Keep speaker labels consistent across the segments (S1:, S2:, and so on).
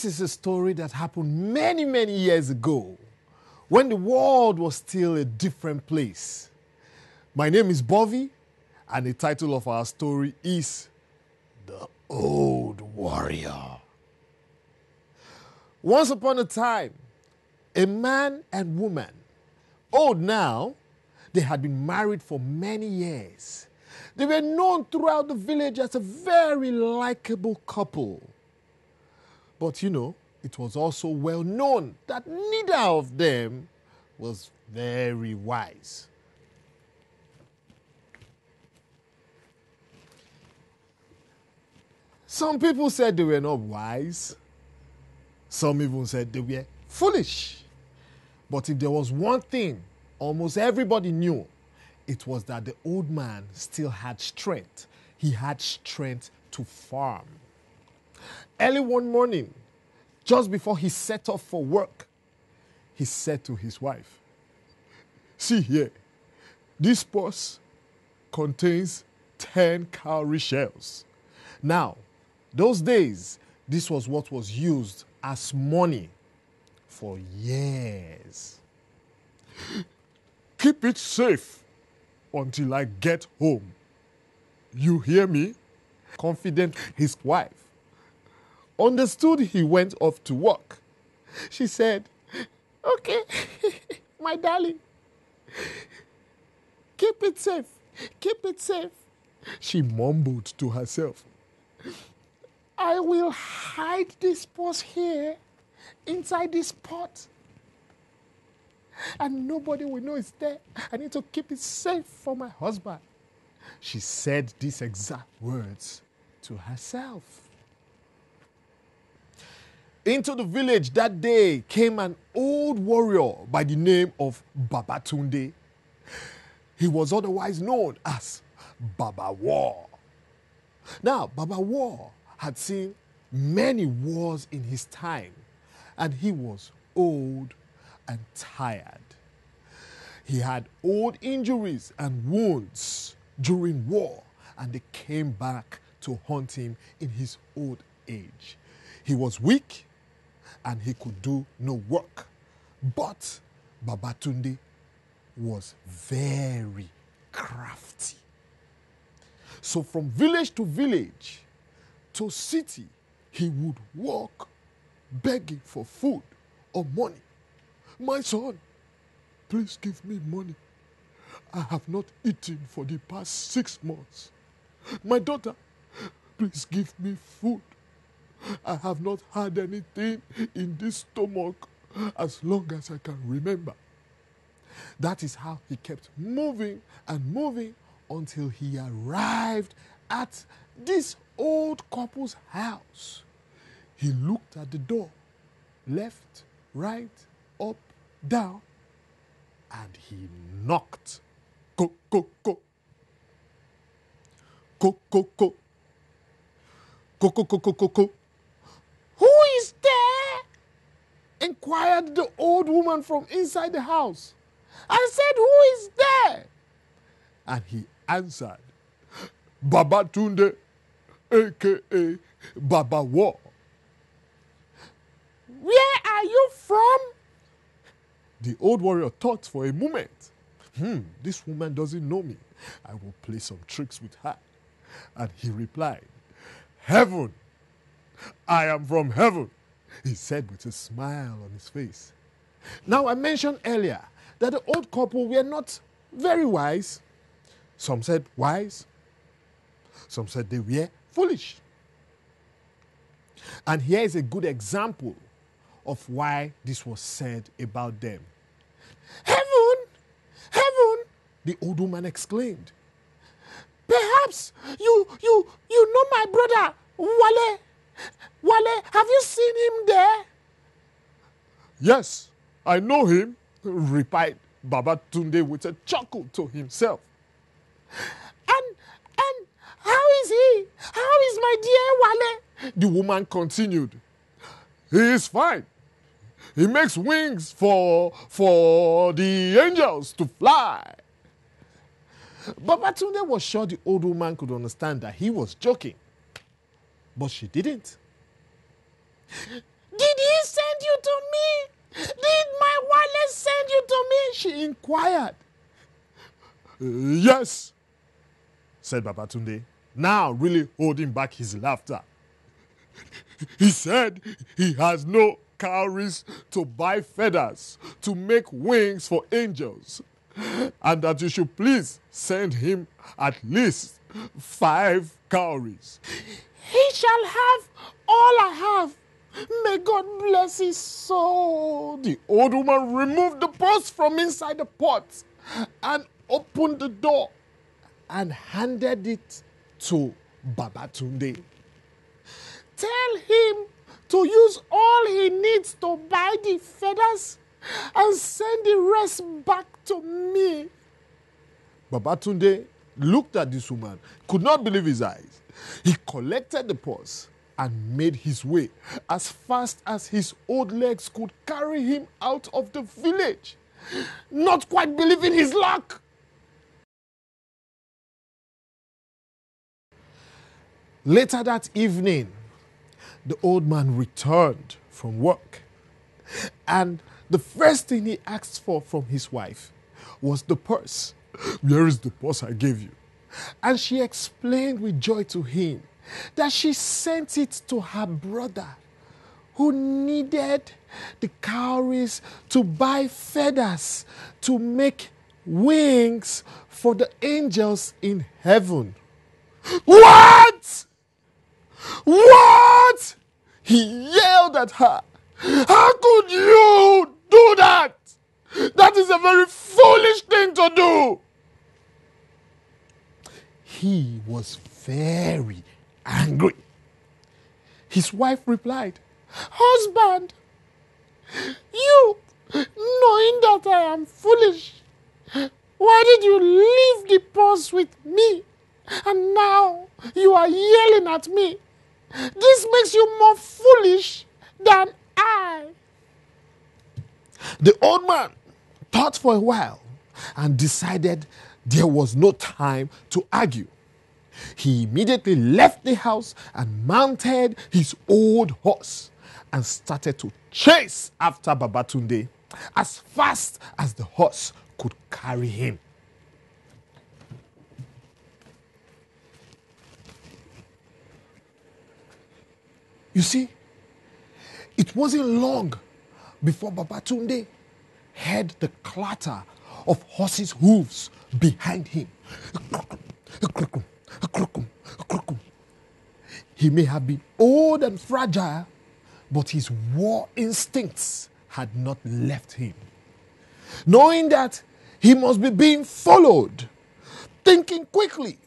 S1: This is a story that happened many, many years ago when the world was still a different place. My name is Bovi, and the title of our story is The Old Warrior. Once upon a time, a man and woman, old now, they had been married for many years. They were known throughout the village as a very likable couple. But you know, it was also well known that neither of them was very wise. Some people said they were not wise. Some even said they were foolish. But if there was one thing almost everybody knew, it was that the old man still had strength. He had strength to farm. Early one morning, just before he set off for work, he said to his wife, See here, this purse contains 10 cowrie shells. Now, those days, this was what was used as money for years. Keep it safe until I get home. You hear me? Confident his wife understood he went off to work. She said, Okay, my darling, keep it safe, keep it safe. She mumbled to herself, I will hide this purse here inside this pot. And nobody will know it's there. I need to keep it safe for my husband. She said these exact words to herself. Into the village that day came an old warrior by the name of Babatunde. He was otherwise known as Baba War. Now, Baba War had seen many wars in his time, and he was old and tired. He had old injuries and wounds during war, and they came back to haunt him in his old age. He was weak and he could do no work. But Babatunde was very crafty. So from village to village to city, he would walk begging for food or money. My son, please give me money. I have not eaten for the past six months. My daughter, please give me food. I have not had anything in this stomach as long as I can remember. That is how he kept moving and moving until he arrived at this old couple's house. He looked at the door, left, right, up, down, and he knocked. Go, go, go. Go, go, go. Go, go, go, go, go, go. Who is there? Inquired the old woman from inside the house. I said, Who is there? And he answered, Babatunde, aka Baba War. Where are you from? The old warrior thought for a moment. Hmm, this woman doesn't know me. I will play some tricks with her. And he replied, Heaven. I am from heaven, he said with a smile on his face. Now, I mentioned earlier that the old couple were not very wise. Some said wise, some said they were foolish. And here is a good example of why this was said about them. Heaven! Heaven! The old woman exclaimed. Perhaps you you you know my brother Wale. Wale, have you seen him there? Yes, I know him, replied Baba Tunde with a chuckle to himself. And and how is he? How is my dear Wale? The woman continued. He is fine. He makes wings for for the angels to fly. Baba Babatunde was sure the old woman could understand that he was joking, but she didn't. Did he send you to me? Did my Wale send you to me? She inquired. yes, said Babatunde, now really holding back his laughter. He said he has no cowries to buy feathers to make wings for angels, and that you should please send him at least five cowries. He shall have all I have. May God bless his soul. The old woman removed the purse from inside the pot and opened the door and handed it to Babatunde. Tell him to use all he needs to buy the feathers and send the rest back to me. Babatunde looked at this woman, could not believe his eyes. He collected the purse and made his way as fast as his old legs could carry him out of the village, not quite believing his luck. Later that evening, the old man returned from work. And the first thing he asked for from his wife was the purse. Where is the purse I gave you? And she explained with joy to him that she sent it to her brother who needed the cowries to buy feathers to make wings for the angels in heaven. What? What? He yelled at her. How could you do that? That is a very foolish thing to do. He was very angry. His wife replied, Husband, you, knowing that I am foolish, why did you leave the purse with me? And now you are yelling at me. This makes you more foolish than I. The old man thought for a while and decided there was no time to argue. He immediately left the house and mounted his old horse and started to chase after Babatunde as fast as the horse could carry him. You see, it wasn't long before Babatunde heard the clatter of horses' hooves behind him. He may have been old and fragile, but his war instincts had not left him. Knowing that he must be being followed, thinking quickly,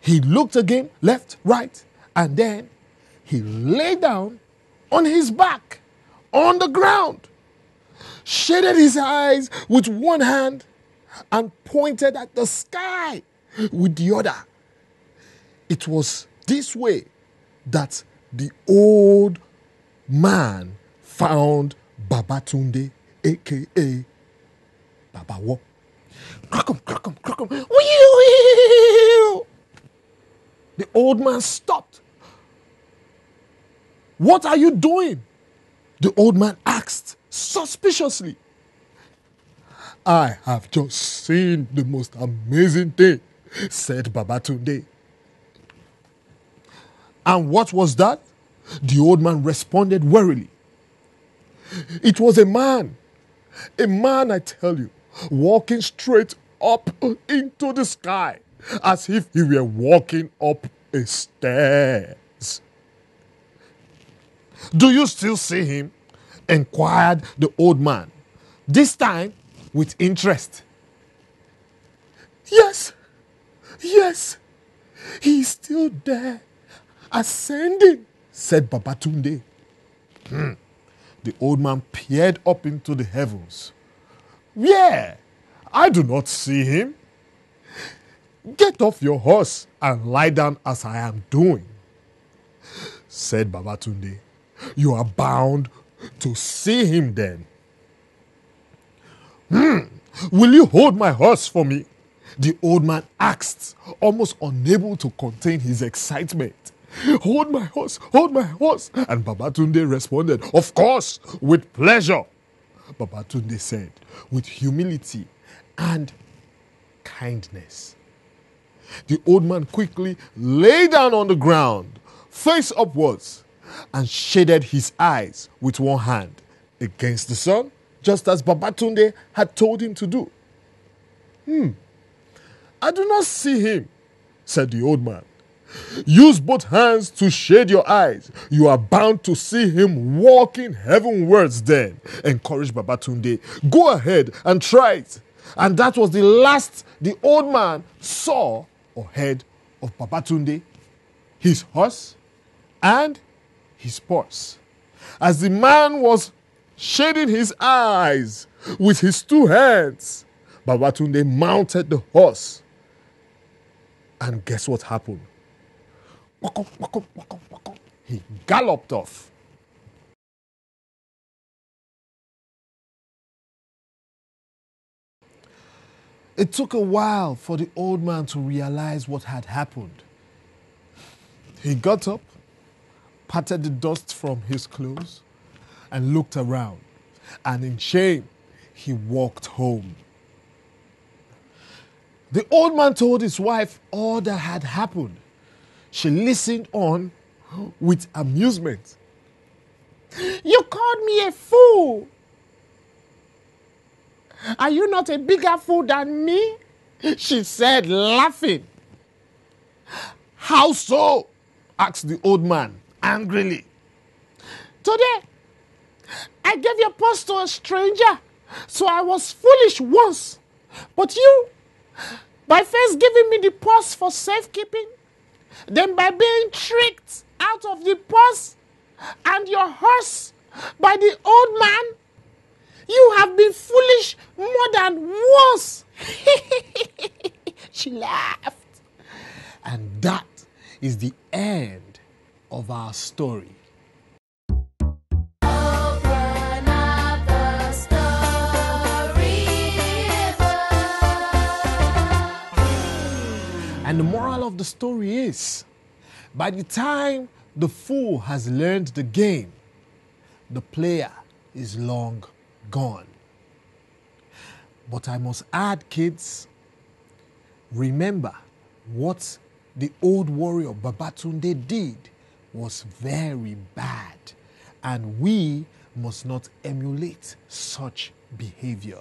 S1: he looked again, left, right, and then he lay down on his back on the ground, shaded his eyes with one hand, and pointed at the sky with the other. It was this way that the old man found Babatunde, aka Baba War. Crack'em, crack'em, crack'em. The old man stopped what are you doing? The old man asked suspiciously. I have just seen the most amazing thing, said Baba Babatunde. And what was that? The old man responded wearily. It was a man, a man, I tell you, walking straight up into the sky as if he were walking up a stair. Do you still see him? inquired the old man, this time with interest. Yes, yes, he is still there, ascending, said Babatunde. Hmm. The old man peered up into the heavens. Where? I do not see him. Get off your horse and lie down as I am doing, said Babatunde you are bound to see him then. Hmm, will you hold my horse for me? The old man asked, almost unable to contain his excitement. Hold my horse, hold my horse. And Babatunde responded, Of course, with pleasure. Babatunde said, with humility and kindness. The old man quickly lay down on the ground, face upwards, and shaded his eyes with one hand against the sun, just as Babatunde had told him to do. Hmm, I do not see him, said the old man. Use both hands to shade your eyes. You are bound to see him walking heavenwards then. Encouraged Babatunde. Go ahead and try it. And that was the last the old man saw or heard of Babatunde, his horse, and his purse. As the man was shading his eyes with his two hands, Babatunde mounted the horse. And guess what happened? He galloped off. It took a while for the old man to realize what had happened. He got up, patted the dust from his clothes, and looked around. And in shame, he walked home. The old man told his wife all that had happened. She listened on with amusement. You called me a fool. Are you not a bigger fool than me? She said, laughing. How so? asked the old man angrily. Today, I gave your purse to a stranger, so I was foolish once. But you, by first giving me the purse for safekeeping, then by being tricked out of the purse and your horse by the old man, you have been foolish more than once. she laughed. And that is the end of our story. And the moral of the story is by the time the fool has learned the game, the player is long gone. But I must add, kids, remember what the old warrior Babatunde did was very bad, and we must not emulate such behavior.